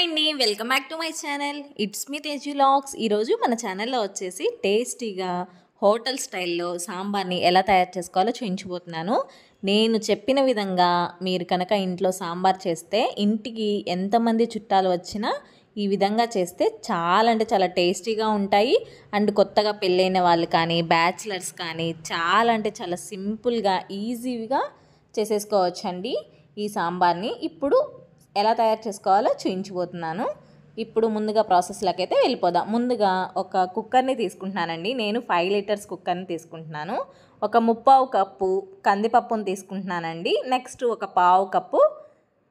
Hi అండి welcome back to my channel. It's me Teju logs ఈరోజు మన ఛానల్లో వచ్చేసి టేస్టీగా హోటల్ స్టైల్లో సాంబార్ని ఎలా తయారు చేసుకోవాలో చూపించబోతున్నాను నేను చెప్పిన విధంగా మీరు కనుక ఇంట్లో సాంబార్ చేస్తే ఇంటికి ఎంతమంది చుట్టాలు వచ్చినా ఈ విధంగా చేస్తే చాలా అంటే చాలా టేస్టీగా ఉంటాయి. అండ్ కొత్తగా పెళ్ళైన వాళ్ళు కానీ బ్యాచిలర్స్ కానీ చాలా అంటే చాలా సింపుల్గా ఈజీగా చేసేసుకోవచ్చండి ఈ సాంబార్ని. ఇప్పుడు ఎలా తయారు చేసుకోవాలో చూయించిపోతున్నాను. ఇప్పుడు ముందుగా ప్రాసెస్లోకి అయితే వెళ్ళిపోదాం. ముందుగా ఒక కుక్కర్ని తీసుకుంటున్నానండి. నేను ఫైవ్ లీటర్స్ కుక్కర్ని తీసుకుంటున్నాను. ఒక ముప్పావు కప్పు కందిపప్పును తీసుకుంటున్నానండి. నెక్స్ట్ ఒక పావు కప్పు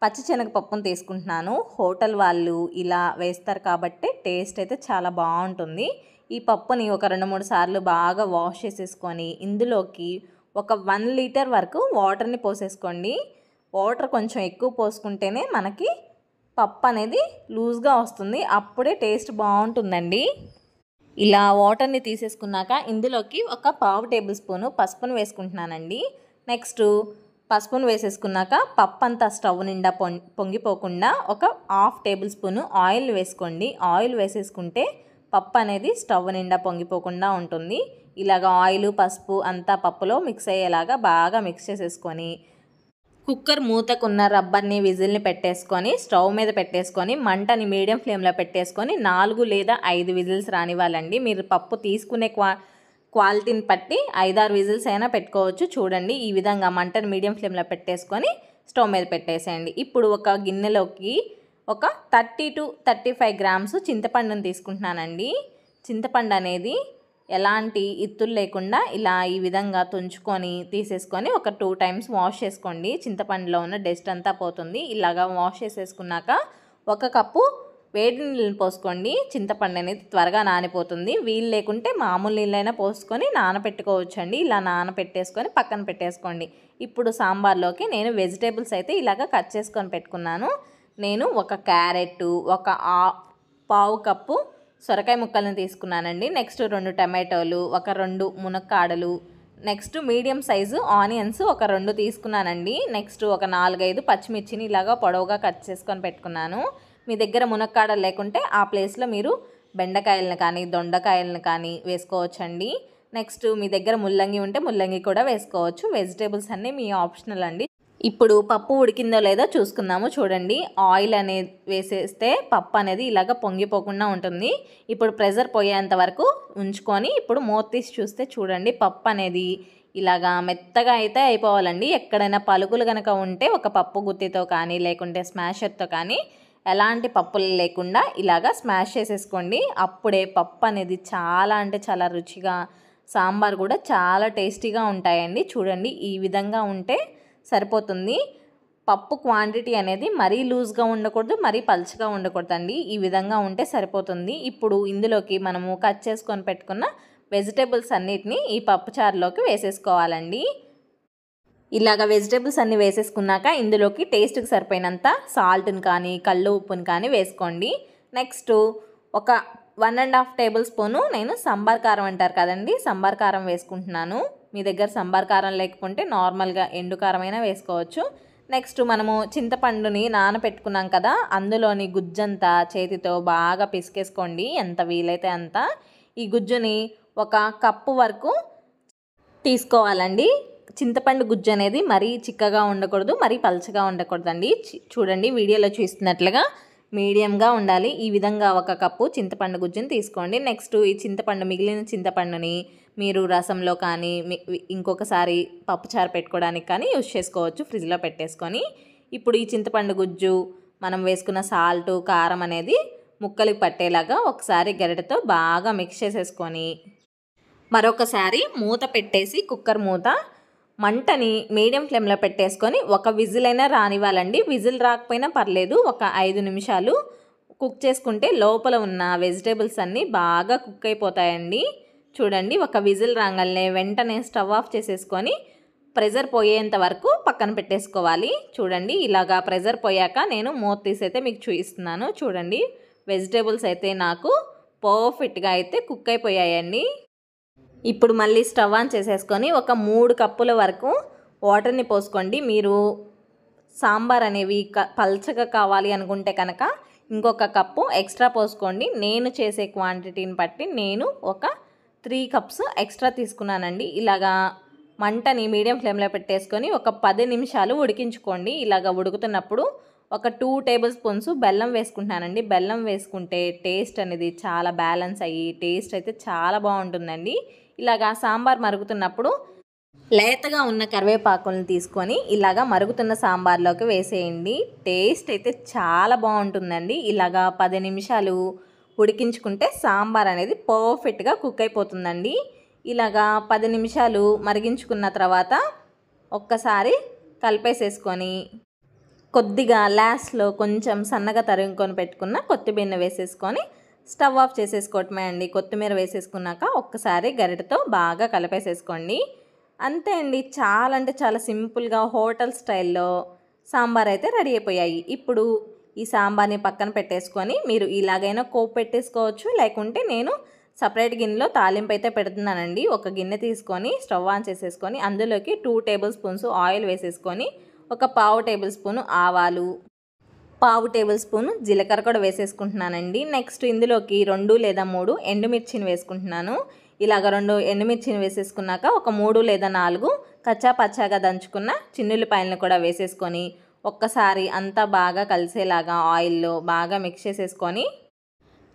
పచ్చిశనగపప్పును తీసుకుంటున్నాను. హోటల్ వాళ్ళు ఇలా వేస్తారు కాబట్టి టేస్ట్ అయితే చాలా బాగుంటుంది. ఈ పప్పుని ఒక రెండు మూడు సార్లు బాగా వాష్ చేసేసుకొని ఇందులోకి ఒక వన్ లీటర్ వరకు వాటర్ని పోసేసుకోండి. వాటర్ కొంచెం ఎక్కువ పోసుకుంటేనే మనకి పప్పు అనేది లూజ్గా వస్తుంది. అప్పుడే టేస్ట్ బాగుంటుందండి. ఇలా వాటర్ని తీసేసుకున్నాక ఇందులోకి ఒక పావు టేబుల్ స్పూను పసుపును వేసుకుంటున్నానండి. నెక్స్ట్ పసుపును వేసేసుకున్నాక పప్పు అంతా స్టవ్ నిండా పొం పొంగిపోకుండా ఒక హాఫ్ టేబుల్ స్పూను ఆయిల్ వేసుకోండి. ఆయిల్ వేసేసుకుంటే పప్పు అనేది స్టవ్ నిండా పొంగిపోకుండా ఉంటుంది. ఇలాగ ఆయిల్ పసుపు అంతా పప్పులో మిక్స్ అయ్యేలాగా బాగా మిక్స్ చేసేసుకొని కుక్కర్ మూతకున్న రబ్బర్ని విజిల్ని పెట్టేసుకొని స్టవ్ మీద పెట్టేసుకొని మంటని మీడియం ఫ్లేమ్లో పెట్టేసుకొని నాలుగు లేదా ఐదు విజిల్స్ రానివ్వాలండి. మీరు పప్పు తీసుకునే క్వా క్వాలిటీని బట్టి ఐదారు విజిల్స్ అయినా పెట్టుకోవచ్చు. చూడండి ఈ విధంగా మంటని మీడియం ఫ్లేమ్లో పెట్టేసుకొని స్టవ్ మీద పెట్టేసేయండి. ఇప్పుడు ఒక గిన్నెలోకి ఒక thirty to thirty five grams చింతపండుని తీసుకుంటున్నానండి. చింతపండు అనేది ఎలాంటి ఇత్తులు లేకుండా ఇలా ఈ విధంగా తుంచుకొని తీసేసుకొని ఒక టూ టైమ్స్ వాష్ చేసుకోండి. చింతపండులో ఉన్న డస్ట్ అంతా పోతుంది. ఇలాగా వాష్ చేసేసుకున్నాక ఒక కప్పు వేడి నీళ్ళని పోసుకోండి. చింతపండు అనేది త్వరగా నానిపోతుంది. వీలు లేకుంటే మామూలు నీళ్ళైనా పోసుకొని నానపెట్టుకోవచ్చండి. ఇలా నానపెట్టేసుకొని పక్కన పెట్టేసుకోండి. ఇప్పుడు సాంబార్లోకి నేను వెజిటేబుల్స్ అయితే ఇలాగ కట్ చేసుకొని పెట్టుకున్నాను. నేను ఒక క్యారెట్ ఒక పావు కప్పు సొరకాయ ముక్కలను తీసుకున్నానండి. నెక్స్ట్ రెండు టమాటోలు ఒక రెండు మునక్కాడలు నెక్స్ట్ మీడియం సైజు ఆనియన్స్ ఒక రెండు తీసుకున్నానండి. నెక్స్ట్ ఒక నాలుగైదు పచ్చిమిర్చిని ఇలాగా పొడవుగా కట్ చేసుకొని పెట్టుకున్నాను. మీ దగ్గర మునక్కాడలు లేకుంటే ఆ ప్లేస్లో మీరు బెండకాయలను కానీ దొండకాయలను కానీ వేసుకోవచ్చండి. నెక్స్ట్ మీ దగ్గర ముల్లంగి ఉంటే ముల్లంగి కూడా వేసుకోవచ్చు. వెజిటేబుల్స్ అన్నీ మీ ఆప్షనల్ అండి. ఇప్పుడు పప్పు ఉడికిందో లేదో చూసుకుందాము. చూడండి ఆయిల్ అనేది వేసేస్తే పప్పు అనేది ఇలాగ పొంగిపోకుండా ఉంటుంది. ఇప్పుడు ప్రెజర్ పోయేంత వరకు ఉంచుకొని ఇప్పుడు మూత తీసి చూస్తే చూడండి పప్పు అనేది ఇలాగా మెత్తగా అయితే అయిపోవాలండి. ఎక్కడైనా పలుకులు కనుక ఉంటే ఒక పప్పు గుత్తితో కానీ లేకుంటే స్మాషర్తో కానీ ఎలాంటి పప్పులు లేకుండా ఇలాగా స్మాష్ చేసేసుకోండి. అప్పుడే పప్పు అనేది చాలా అంటే చాలా రుచిగా సాంబార్ కూడా చాలా టేస్టీగా ఉంటాయండి. చూడండి ఈ విధంగా ఉంటే సరిపోతుంది. పప్పు క్వాంటిటీ అనేది మరీ లూజ్గా ఉండకూడదు మరీ పల్చగా ఉండకూడదండి. ఈ విధంగా ఉంటే సరిపోతుంది. ఇప్పుడు ఇందులోకి మనము కట్ చేసుకొని పెట్టుకున్న వెజిటేబుల్స్ అన్నిటినీ ఈ పప్పు చారులోకి వేసేసుకోవాలండి. ఇలాగ వెజిటేబుల్స్ అన్నీ వేసేసుకున్నాక ఇందులోకి టేస్ట్కి సరిపోయినంత సాల్ట్ని కానీ కళ్ళు ఉప్పుని కానీ వేసుకోండి. నెక్స్ట్ ఒక one and half tablespoon నేను సంబార్ కారం అంటారు కదండి సంబార్ కారం వేసుకుంటున్నాను. మీ దగ్గర సంబార్ కారం లేకపోతే నార్మల్గా ఎండు కారమైన వేసుకోవచ్చు. నెక్స్ట్ మనము చింతపండుని నానపెట్టుకున్నాం కదా అందులోని గుజ్జంతా చేతితో బాగా పిసికేసుకోండి. ఎంత వీలైతే అంత. ఈ గుజ్జుని ఒక కప్పు వరకు తీసుకోవాలండి. చింతపండు గుజ్జు అనేది మరీ చిక్కగా ఉండకూడదు మరీ పలచగా ఉండకూడదండి. చూడండి వీడియోలో చూస్తున్నట్లుగా మీడియంగా ఉండాలి. ఈ విధంగా ఒక కప్పు చింతపండు గుజ్జుని తీసుకోండి. నెక్స్ట్ ఈ చింతపండు మిగిలిన చింతపండుని మీరు రసంలో కానీ ఇంకొకసారి పప్పుచారు పెట్టుకోవడానికి కానీ యూజ్ చేసుకోవచ్చు. ఫ్రిడ్జ్లో పెట్టేసుకొని ఇప్పుడు ఈ చింతపండు గుజ్జు మనం వేసుకున్న సాల్ట్ కారం అనేది ముక్కలు పట్టేలాగా ఒకసారి గరిటతో బాగా మిక్స్ చేసేసుకొని మరొకసారి మూత పెట్టేసి కుక్కర్ మూత మంటని మీడియం ఫ్లేమ్లో పెట్టేసుకొని ఒక విజిల్ అయినా రానివ్వాలండి. విజిల్ రాకపోయినా పర్లేదు. ఒక ఐదు నిమిషాలు కుక్ చేసుకుంటే లోపల ఉన్న వెజిటేబుల్స్ అన్నీ బాగా కుక్ అయిపోతాయండి. చూడండి ఒక విజిల్ రాగానే వెంటనే స్టవ్ ఆఫ్ చేసేసుకొని ప్రెజర్ పోయేంత వరకు పక్కన పెట్టేసుకోవాలి. చూడండి ఇలాగా ప్రెజర్ పోయాక నేను మూత తీసైతే మీకు చూపిస్తున్నాను. చూడండి వెజిటేబుల్స్ అయితే నాకు పర్ఫెక్ట్గా అయితే కుక్ అయిపోయాయండి. ఇప్పుడు మళ్ళీ స్టవ్ ఆన్ చేసేసుకొని ఒక మూడు కప్పుల వరకు వాటర్ని పోసుకోండి. మీరు సాంబార్ అనేవి క పల్చగా కావాలి అనుకుంటే కనుక ఇంకొక కప్పు ఎక్స్ట్రా పోసుకోండి. నేను చేసే క్వాంటిటీని బట్టి నేను ఒక త్రీ కప్స్ ఎక్స్ట్రా తీసుకున్నానండి. ఇలాగా మంటని మీడియం ఫ్లేమ్లో పెట్టేసుకొని ఒక పది నిమిషాలు ఉడికించుకోండి. ఇలాగ ఉడుకుతున్నప్పుడు ఒక టూ టేబుల్ స్పూన్స్ బెల్లం వేసుకుంటున్నానండి. బెల్లం వేసుకుంటే టేస్ట్ అనేది చాలా బ్యాలెన్స్ అయ్యి టేస్ట్ అయితే చాలా బాగుంటుందండి. ఇలాగా సాంబార్ మరుగుతున్నప్పుడు లేతగా ఉన్న కరివేపాకులను తీసుకొని ఇలాగా మరుగుతున్న సాంబార్లోకి వేసేయండి. టేస్ట్ అయితే చాలా బాగుంటుందండి. ఇలాగా పది నిమిషాలు ఉడికించుకుంటే సాంబార్ అనేది పర్ఫెక్ట్గా కుక్ అయిపోతుందండి. ఇలాగా పది నిమిషాలు మరిగించుకున్న తర్వాత ఒక్కసారి కలిపేసేసుకొని కొద్దిగా లాస్ట్లో కొంచెం సన్నగా తరుగుకొని పెట్టుకున్న కొత్తిమీర వేసేసుకొని స్టవ్ ఆఫ్ చేసేసుకోవటమే అండి కొత్తిమీర వేసేసుకున్నాక ఒక్కసారి గరిటతో బాగా కలిపేసేసుకోండి. అంతే అండి. చాలా అంటే చాలా సింపుల్గా హోటల్ స్టైల్లో సాంబార్ అయితే రెడీ అయిపోయాయి. ఇప్పుడు ఈ సాంబార్ని పక్కన పెట్టేసుకొని మీరు ఇలాగైనా కోప్ పెట్టేసుకోవచ్చు. లేకుంటే నేను సపరేట్ గిన్నెలో తాలింపు అయితే పెడుతున్నానండి. ఒక గిన్నె తీసుకొని స్టవ్ ఆన్ చేసేసుకొని అందులోకి టూ టేబుల్ స్పూన్స్ ఆయిల్ వేసేసుకొని ఒక పావు టేబుల్ స్పూను ఆవాలు పావు టేబుల్ స్పూన్ జీలకర్ర కూడా వేసేసుకుంటున్నానండి. నెక్స్ట్ ఇందులోకి రెండు లేదా మూడు ఎండుమిర్చిని వేసుకుంటున్నాను. ఇలాగ రెండు ఎండుమిర్చిని వేసేసుకున్నాక ఒక మూడు లేదా నాలుగు కచ్చా పచ్చాగా దంచుకున్న చిన్నుల్లిపాయలను కూడా వేసేసుకొని ఒక్కసారి అంతా బాగా కలిసేలాగా ఆయిల్లో బాగా మిక్స్ చేసేసుకొని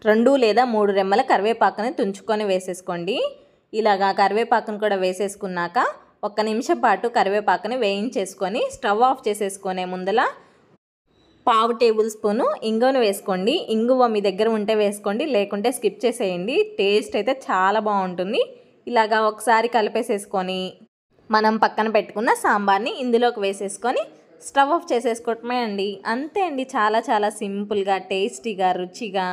రెండు లేదా మూడు రెమ్మల కరివేపాకుని తుంచుకొని వేసేసుకోండి. ఇలాగా కరివేపాకును కూడా వేసేసుకున్నాక ఒక్క నిమిషం పాటు కరివేపాకుని వేయించేసుకొని స్టవ్ ఆఫ్ చేసేసుకునే ముందల పావు టేబుల్ స్పూను ఇంగువను వేసుకోండి. ఇంగువ మీ దగ్గర ఉంటే వేసుకోండి. లేకుంటే స్కిప్ చేసేయండి. టేస్ట్ అయితే చాలా బాగుంటుంది. ఇలాగా ఒకసారి కలిపేసేసుకొని మనం పక్కన పెట్టుకున్న సాంబార్ని ఇందులోకి వేసేసుకొని స్టవ్ ఆఫ్ చేసేసుకోవటమే అండి. అంతే అండి. చాలా చాలా సింపుల్గా టేస్టీగా రుచిగా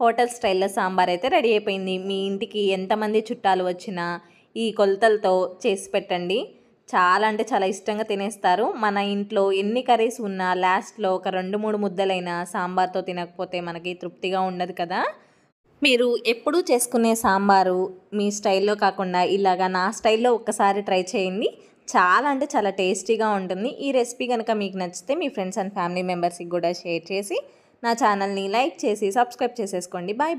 హోటల్ స్టైల్లో సాంబార్ అయితే రెడీ అయిపోయింది. మీ ఇంటికి ఎంతమంది చుట్టాలు వచ్చినా ఈ కొలతలతో చేసి పెట్టండి. చాలా అంటే చాలా ఇష్టంగా తినేస్తారు. మన ఇంట్లో ఎన్ని కర్రీస్ ఉన్నా లాస్ట్లో ఒక రెండు మూడు ముద్దలైన సాంబార్తో తినకపోతే మనకి తృప్తిగా ఉండదు కదా. మీరు ఎప్పుడూ చేసుకునే సాంబారు మీ స్టైల్లో కాకుండా ఇలాగా నా స్టైల్లో ఒక్కసారి ట్రై చేయండి. చాలా అంటే చాలా టేస్టీగా ఉంటుంది. ఈ రెసిపీ కనుక మీకు నచ్చితే మీ ఫ్రెండ్స్ అండ్ ఫ్యామిలీ మెంబర్స్కి కూడా షేర్ చేసి నా ఛానల్ని లైక్ చేసి సబ్స్క్రైబ్ చేసేసుకోండి. బాయ్.